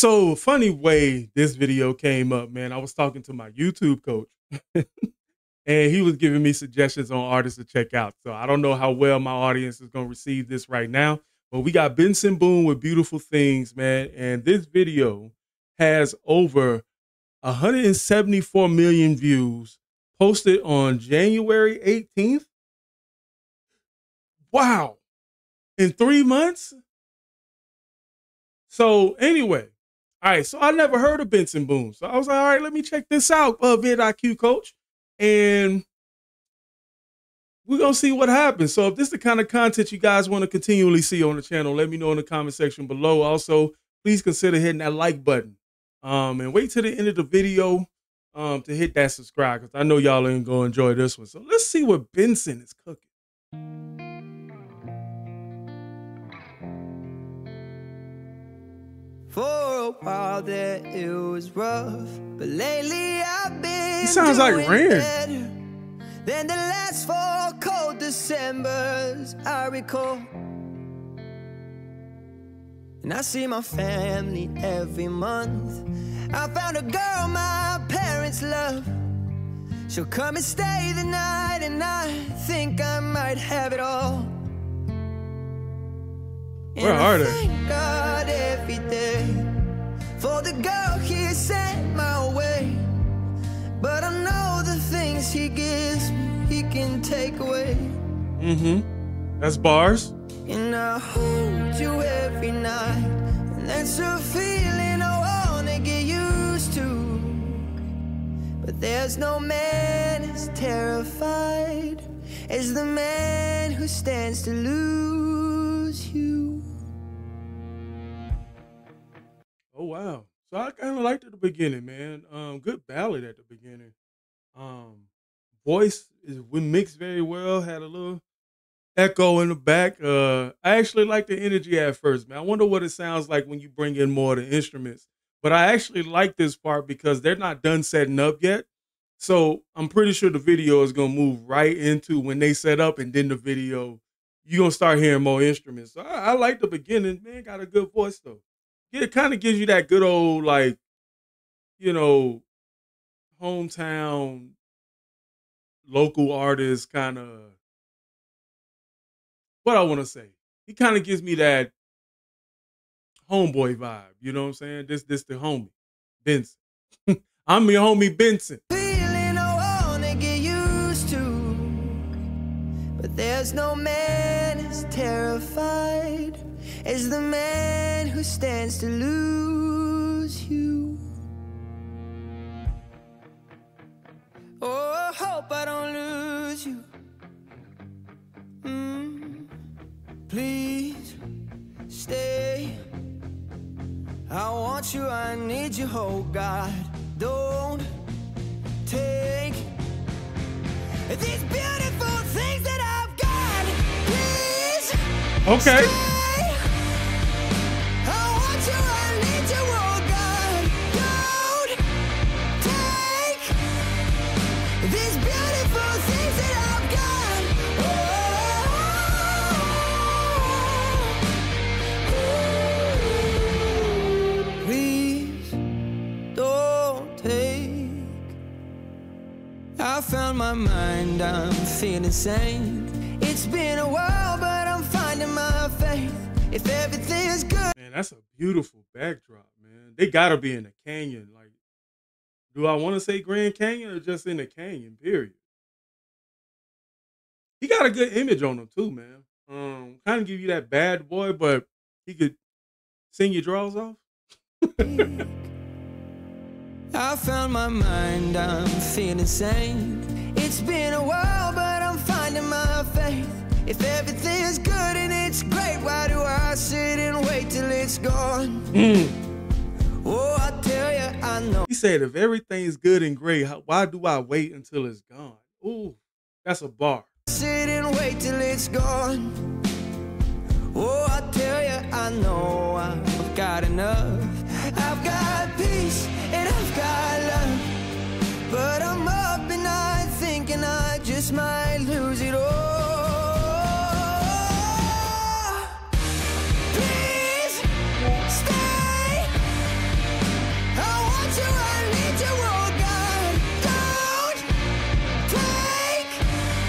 So funny way this video came up, man. I was talking to my YouTube coach, and he was giving me suggestions on artists to check out. So I don't know how well my audience is gonna receive this right now, but we got Benson Boone with Beautiful Things, man. And this video has over 174 million views posted on January 18th. Wow. In three months? So, anyway, all right. So, I never heard of Benson Boone. So, I was like, all right, let me check this out, uh, vidIQ coach. And we're going to see what happens. So, if this is the kind of content you guys want to continually see on the channel, let me know in the comment section below. Also, please consider hitting that like button. Um, and wait till the end of the video um, to hit that subscribe because I know y'all ain't gonna enjoy this one. So let's see what Benson is cooking. For a while there it was rough, but lately I've been. He sounds like Ren. Than the last four cold Decembers I recall. And I see my family every month. I found a girl my parents love. She'll come and stay the night, and I think I might have it all. Where and are I they? For the girl He sent my way. But I know the things He gives me, He can take away. Mm-hmm. That's bars. And I hold you every night, and that's a feeling I wanna get used to. But there's no man as terrified as the man who stands to lose So I kind of liked it at the beginning, man. Um, good ballad at the beginning. Um, voice is when mixed very well. Had a little echo in the back. Uh, I actually like the energy at first, man. I wonder what it sounds like when you bring in more of the instruments. But I actually like this part because they're not done setting up yet. So I'm pretty sure the video is gonna move right into when they set up, and then the video you're gonna start hearing more instruments. So I, I like the beginning, man. Got a good voice though. It kind of gives you that good old like, you know, hometown local artist kind of what I want to say. He kind of gives me that homeboy vibe. You know what I'm saying? This this the homie Benson. I'm your homie Benson. But there's no man as terrified as the man who stands to lose you. Oh, I hope I don't lose you. Mm, please stay. I want you, I need you, oh God. Don't take these beautiful things that I've got. Please. Okay. stay. I found my mind, I'm feeling sane. It's been a while, but I'm finding my faith. If everything's good. Man, that's a beautiful backdrop, man. They gotta be in a canyon. Like, do I want to say Grand Canyon or just in the canyon? Period. He got a good image on him too, man. Um, kind of give you that bad boy, but he could sing your draws off. I found my mind, I'm feeling sane. It's been a while, but I'm finding my faith. If everything's good and it's great, why do I sit and wait till it's gone? Mm. Oh, I tell you, I know. He said, if everything's good and great, why do I wait until it's gone? Ooh, that's a bar. Sit and wait till it's gone. Oh, I tell you, I know I've got enough.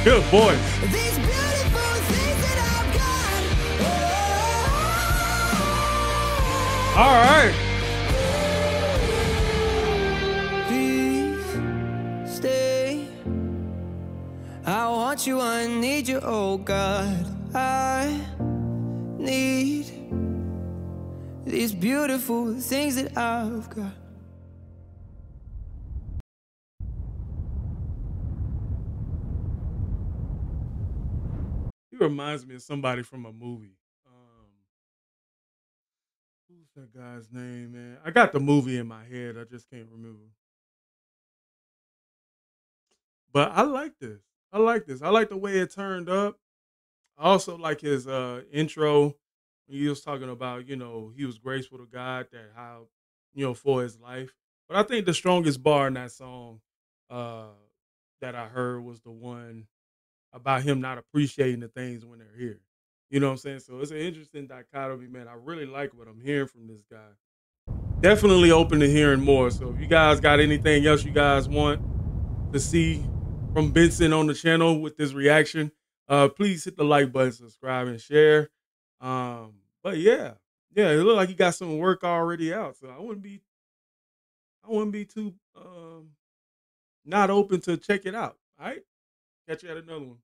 Good voice. These beautiful things that I've got. Oh. All right. Please stay. I want you, I need you, oh God. I need these beautiful things that I've got. Reminds me of somebody from a movie. Um, who's that guy's name, man? I got the movie in my head. I just can't remember. But I like this. I like this. I like the way it turned up. I also like his uh intro. He was talking about, you know, he was graceful to God that how, you know, for his life. But I think the strongest bar in that song uh that I heard was the one about him not appreciating the things when they're here. You know what I'm saying? So it's an interesting dichotomy, man. I really like what I'm hearing from this guy. Definitely open to hearing more. So if you guys got anything else you guys want to see from Benson on the channel with this reaction, uh, please hit the like button, subscribe, and share. Um, but yeah, yeah, it looked like he got some work already out. So I wouldn't be I wouldn't be too um not open to check it out. All right. Catch you at another one.